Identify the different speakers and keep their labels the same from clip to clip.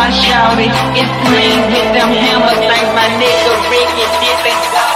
Speaker 1: my shawty. It's green with them hammers like My nigga Ricky dog.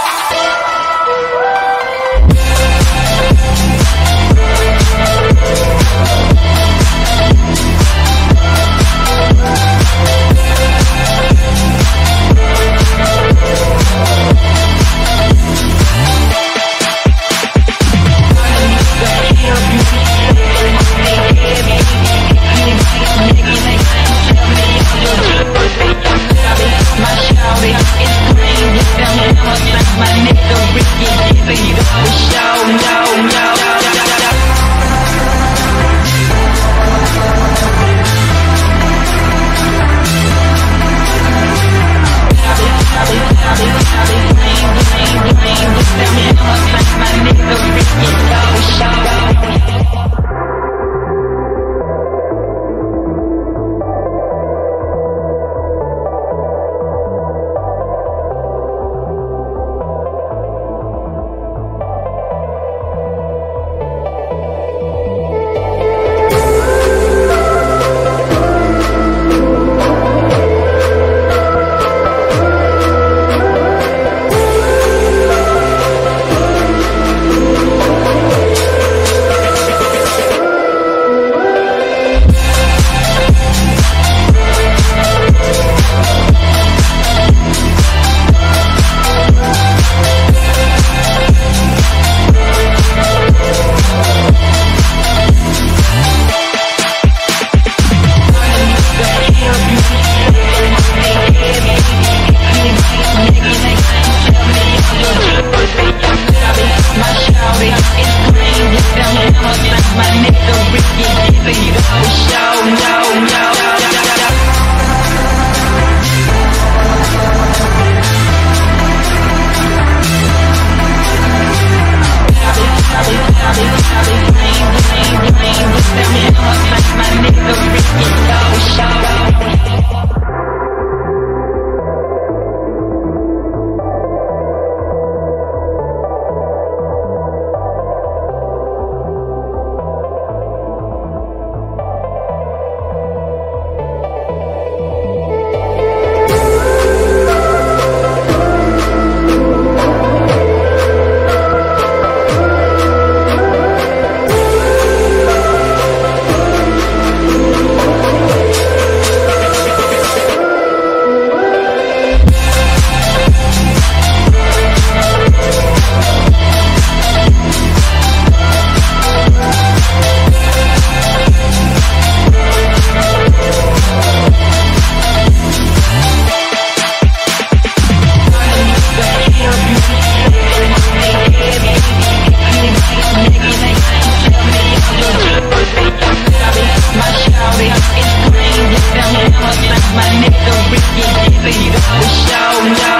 Speaker 1: Oh, no, no.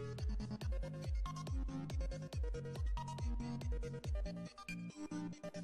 Speaker 1: Thank
Speaker 2: you.